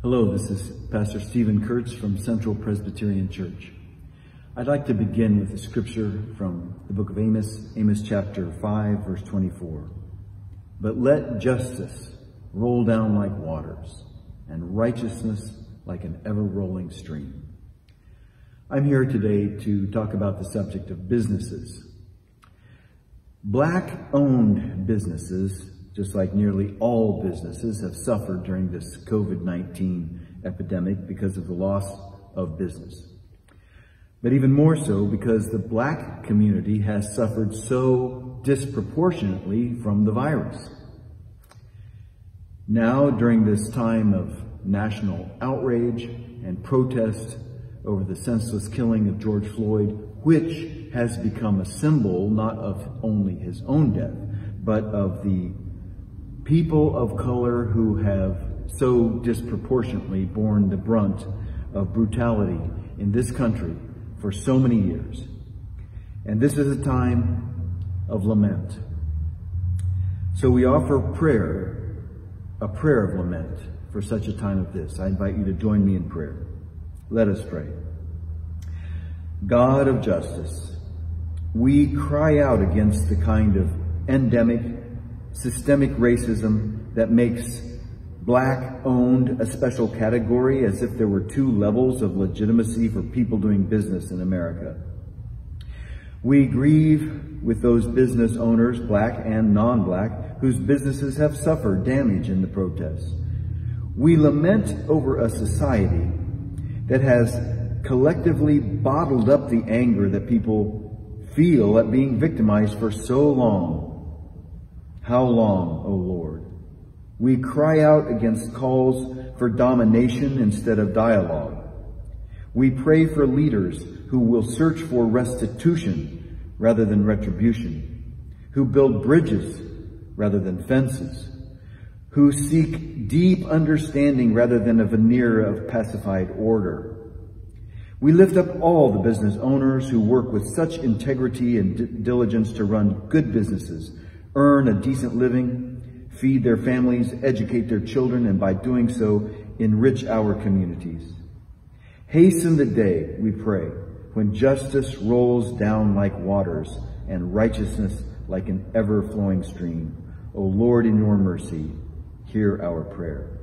Hello, this is Pastor Steven Kurtz from Central Presbyterian Church. I'd like to begin with a scripture from the book of Amos, Amos chapter 5, verse 24. But let justice roll down like waters and righteousness like an ever-rolling stream. I'm here today to talk about the subject of businesses. Black-owned businesses, just like nearly all businesses, have suffered during this COVID-19 epidemic because of the loss of business. But even more so because the black community has suffered so disproportionately from the virus. Now, during this time of national outrage and protest over the senseless killing of George Floyd, which has become a symbol not of only his own death, but of the people of color who have so disproportionately borne the brunt of brutality in this country for so many years. And this is a time of lament. So we offer prayer, a prayer of lament for such a time of this. I invite you to join me in prayer. Let us pray. God of justice, we cry out against the kind of endemic, systemic racism that makes black owned a special category as if there were two levels of legitimacy for people doing business in America. We grieve with those business owners, black and non-black, whose businesses have suffered damage in the protests. We lament over a society that has collectively bottled up the anger that people feel at being victimized for so long. How long, O Lord? We cry out against calls for domination instead of dialogue. We pray for leaders who will search for restitution rather than retribution, who build bridges rather than fences, who seek deep understanding rather than a veneer of pacified order. We lift up all the business owners who work with such integrity and diligence to run good businesses, earn a decent living, feed their families, educate their children, and by doing so, enrich our communities. Hasten the day, we pray, when justice rolls down like waters and righteousness like an ever-flowing stream. O Lord, in your mercy, hear our prayer.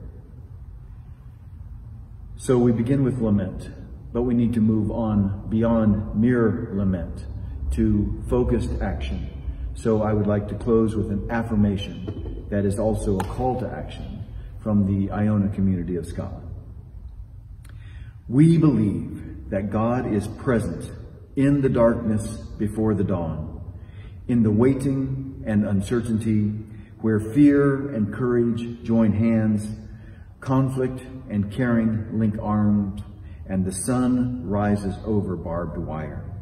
So we begin with lament, but we need to move on beyond mere lament to focused action. So I would like to close with an affirmation that is also a call to action from the Iona community of Scotland. We believe that God is present in the darkness before the dawn, in the waiting and uncertainty, where fear and courage join hands, conflict and caring link arms, and the sun rises over barbed wire.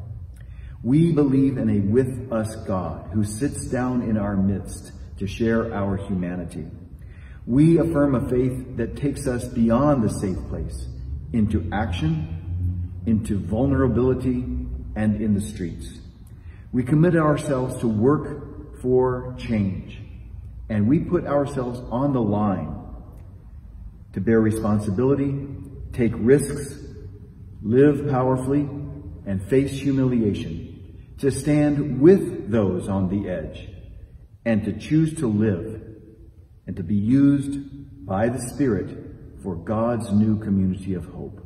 We believe in a with us God who sits down in our midst to share our humanity. We affirm a faith that takes us beyond the safe place into action, into vulnerability, and in the streets. We commit ourselves to work for change and we put ourselves on the line to bear responsibility, take risks, live powerfully, and face humiliation, to stand with those on the edge, and to choose to live, and to be used by the Spirit for God's new community of hope.